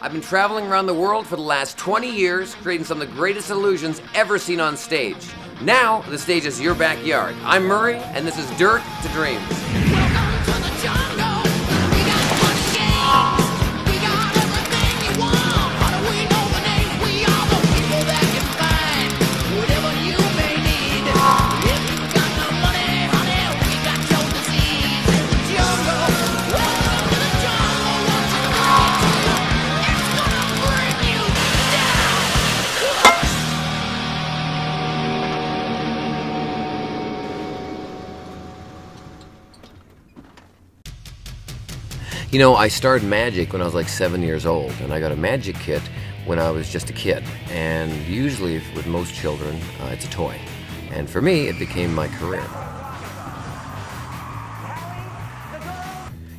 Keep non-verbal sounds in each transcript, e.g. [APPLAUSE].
I've been traveling around the world for the last 20 years, creating some of the greatest illusions ever seen on stage. Now, the stage is your backyard. I'm Murray, and this is Dirt to Dreams. You know, I started magic when I was like seven years old, and I got a magic kit when I was just a kid. And usually, with most children, uh, it's a toy. And for me, it became my career.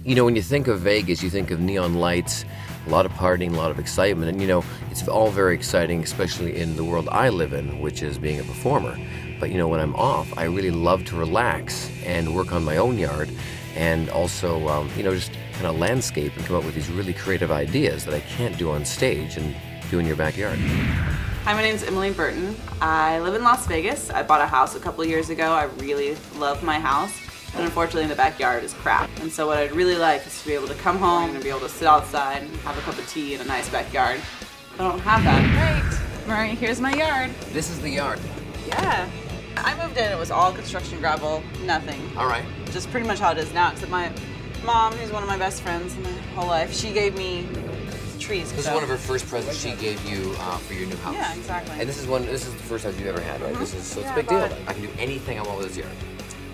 You know, when you think of Vegas, you think of neon lights, a lot of partying, a lot of excitement, and you know, it's all very exciting, especially in the world I live in, which is being a performer. But you know, when I'm off, I really love to relax and work on my own yard, and also, um, you know, just kind of landscape and come up with these really creative ideas that I can't do on stage and do in your backyard. Hi, my name is Emily Burton. I live in Las Vegas. I bought a house a couple years ago. I really love my house, but unfortunately the backyard is crap. And so what I'd really like is to be able to come home and be able to sit outside and have a cup of tea in a nice backyard. I don't have that. Great. Murray, here's my yard. This is the yard. Yeah. I moved in, it was all construction gravel, nothing. All right. Just pretty much how it is now, except my mom, who's one of my best friends in my whole life, she gave me trees. This is one of her first presents she gave you uh, for your new house. Yeah, exactly. And this is one. This is the first house you've ever had, right? This is so it's Yeah, a big deal. it. I can do anything I want with this yard.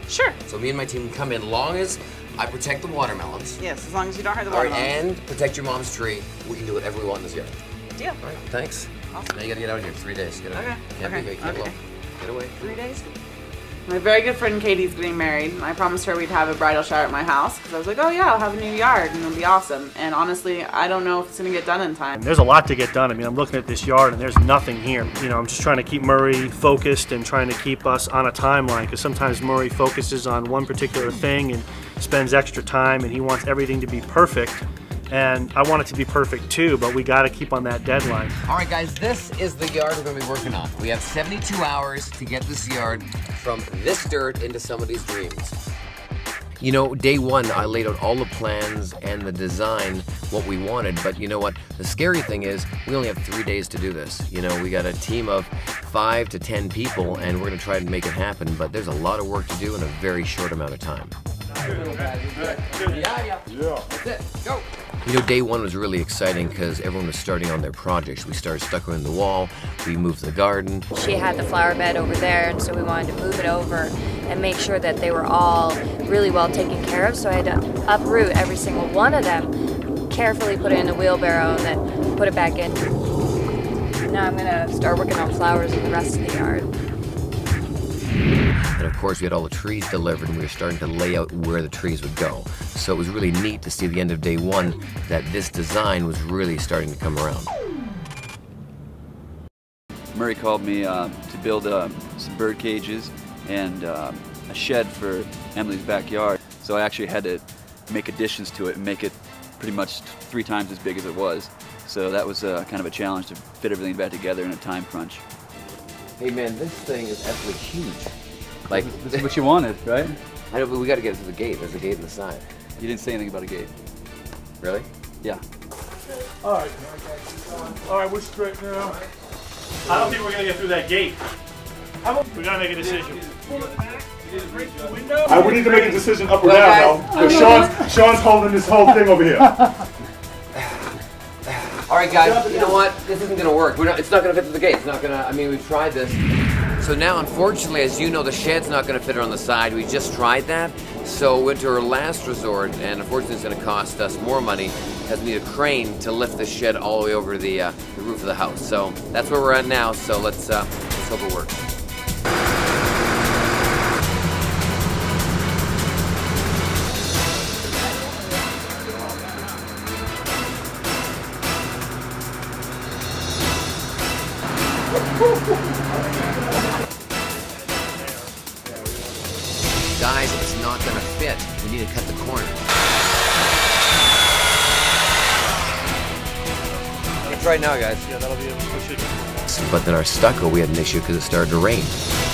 Sure. So me and my team can come in, long as I protect the watermelons. Yes, as long as you don't hurt the All right, watermelons. and protect your mom's tree. We can do whatever we want in this yard. Deal. All right, thanks. Awesome. Now you gotta get out of here. Three days. Get out. Okay, Can't okay, be here. Can't okay. look. Get away. Three days. My very good friend Katie's getting married. I promised her we'd have a bridal shower at my house because I was like, oh yeah, I'll have a new yard and it'll be awesome. And honestly, I don't know if it's gonna get done in time. There's a lot to get done. I mean, I'm looking at this yard and there's nothing here. You know, I'm just trying to keep Murray focused and trying to keep us on a timeline because sometimes Murray focuses on one particular thing and spends extra time and he wants everything to be perfect. And I want it to be perfect too, but we got to keep on that deadline. All right, guys, this is the yard we're to be working on. We have 72 hours to get this yard from this dirt into somebody's dreams. You know, day one, I laid out all the plans and the design, what we wanted, but you know what? The scary thing is, we only have three days to do this. You know, we got a team of five to 10 people, and we're to try to make it happen, but there's a lot of work to do in a very short amount of time. You know, day one was really exciting because everyone was starting on their projects. We started stuccoing the wall, we moved the garden. She had the flower bed over there, and so we wanted to move it over and make sure that they were all really well taken care of. So I had to uproot every single one of them, carefully put it in a wheelbarrow, and then put it back in. Now I'm gonna start working on flowers in the rest of the yard. And of course, we had all the trees delivered, and we were starting to lay out where the trees would go. So it was really neat to see at the end of day one that this design was really starting to come around. Murray called me uh, to build uh, some bird cages and uh, a shed for Emily's backyard. So I actually had to make additions to it and make it pretty much three times as big as it was. So that was uh, kind of a challenge to fit everything back together in a time crunch. Hey man, this thing is absolutely huge. Like, This is what you wanted, right? [LAUGHS] I know, but we got to get it to the gate. There's a gate in the side. You didn't say anything about a gate. Really? Yeah. All right. All right, we're straight now. I don't think we're going to get through that gate. We got to make a decision. Uh, we need to make a decision up or Well, down guys, now. Because Sean's, Sean's holding this whole thing over here. [LAUGHS] [LAUGHS] All right, guys. You know what? This isn't gonna work. We're not, it's not gonna fit through the gate. It's not gonna. I mean, we've tried this. So now, unfortunately, as you know, the shed's not gonna fit her on the side. We just tried that. So we went to our last resort, and unfortunately, it's gonna cost us more money because we need a crane to lift the shed all the way over the, uh, the roof of the house. So that's where we're at now. So let's uh, let's hope it works. Right now, guys. Yeah, that'll be able to. But then our stucco, we had an issue because it started to rain.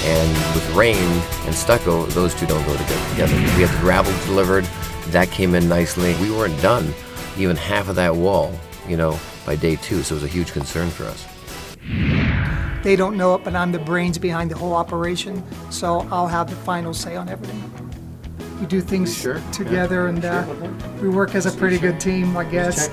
And with rain and stucco, those two don't go together. We had the gravel delivered. That came in nicely. We weren't done even half of that wall, you know, by day two. So it was a huge concern for us. They don't know it, but I'm the brains behind the whole operation, so I'll have the final say on everything. We do things together, and uh, we work as a pretty good team, I guess.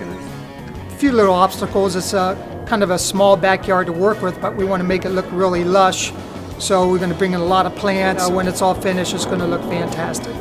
Few little obstacles. It's a kind of a small backyard to work with, but we want to make it look really lush. So we're going to bring in a lot of plants. Uh, when it's all finished, it's going to look fantastic.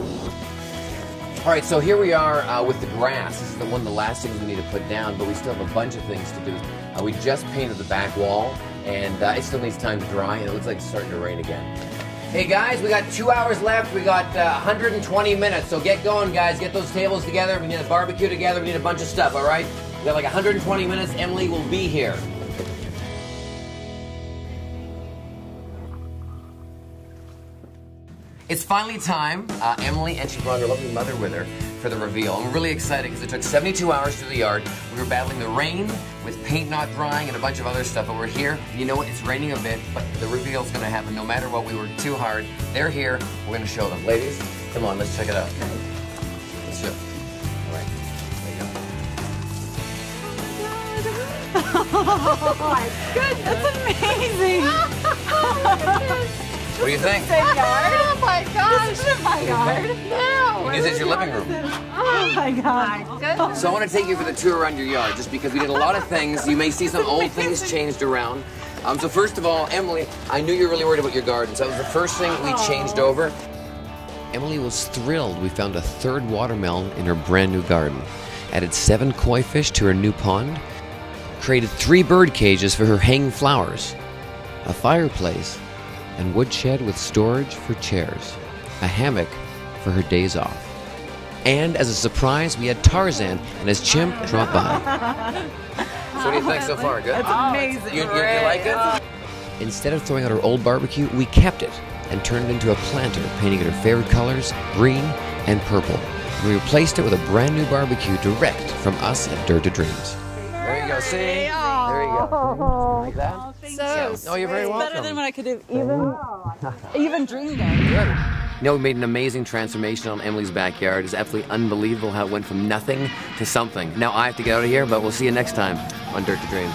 All right, so here we are uh, with the grass. This is the one of the last things we need to put down, but we still have a bunch of things to do. Uh, we just painted the back wall, and uh, it still needs time to dry, and it looks like it's starting to rain again. Hey guys, we got two hours left. We got uh, 120 minutes, so get going, guys. Get those tables together. We need a barbecue together. We need a bunch of stuff. All right, we got like 120 minutes. Emily will be here. It's finally time. Uh, Emily and she brought her lovely mother with her for the reveal. I'm really excited because it took 72 hours through the yard. We were battling the rain with paint not drying and a bunch of other stuff, but we're here. You know what? It's raining a bit, but the reveal's going to happen no matter what. We worked too hard. They're here. We're going to show them. Ladies, come on, let's check it out. Let's show. All right. There you go. What do you think? Oh my gosh! This isn't my yard. No. You can use it as your living room. Oh my god! So I want to take you for the tour around your yard, just because we did a lot of things. You may see some old things changed around. Um, so first of all, Emily, I knew you were really worried about your garden, so that was the first thing we changed over. Emily was thrilled we found a third watermelon in her brand new garden. Added seven koi fish to her new pond. Created three bird cages for her hanging flowers. A fireplace and woodshed with storage for chairs. A hammock for her days off. And as a surprise, we had Tarzan and his chimp drop by. [LAUGHS] So what do you think so far? Good? That's oh, amazing. You, you, you like it? Instead of throwing out our old barbecue, we kept it and turned it into a planter, painting it our favorite colors, green and purple. And We replaced it with a brand new barbecue direct from us at Dirt to Dreams. There you go. Oh. See? There oh, you go. Like that? So Oh, you're very welcome. Better than what I could have even even dreamed of. Good. You know, we made an amazing transformation on Emily's backyard. It's absolutely unbelievable how it went from nothing to something. Now I have to get out of here, but we'll see you next time on Dirt to Dreams.